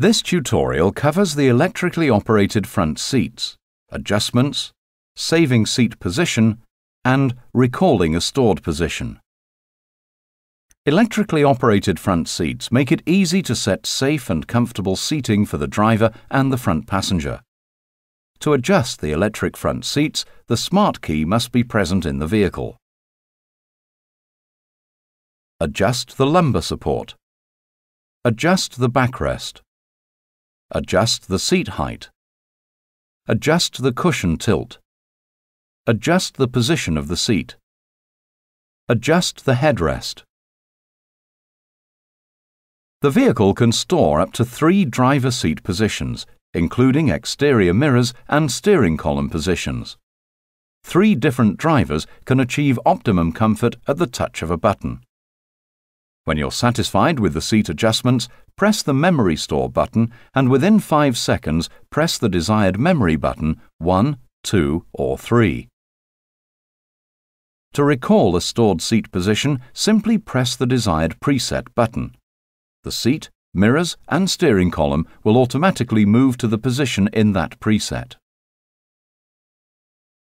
This tutorial covers the electrically operated front seats, adjustments, saving seat position, and recalling a stored position. Electrically operated front seats make it easy to set safe and comfortable seating for the driver and the front passenger. To adjust the electric front seats, the smart key must be present in the vehicle. Adjust the lumbar support. Adjust the backrest. Adjust the seat height. Adjust the cushion tilt. Adjust the position of the seat. Adjust the headrest. The vehicle can store up to three driver seat positions, including exterior mirrors and steering column positions. Three different drivers can achieve optimum comfort at the touch of a button. When you're satisfied with the seat adjustments, press the Memory Store button and within 5 seconds press the desired memory button 1, 2 or 3. To recall a stored seat position, simply press the desired preset button. The seat, mirrors and steering column will automatically move to the position in that preset.